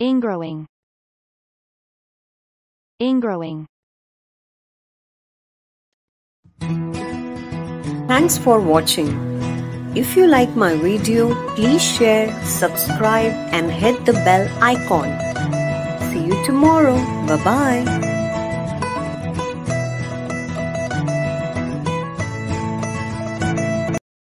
Ingrowing. Ingrowing. Thanks for watching. If you like my video, please share, subscribe and hit the bell icon. See you tomorrow. Bye bye.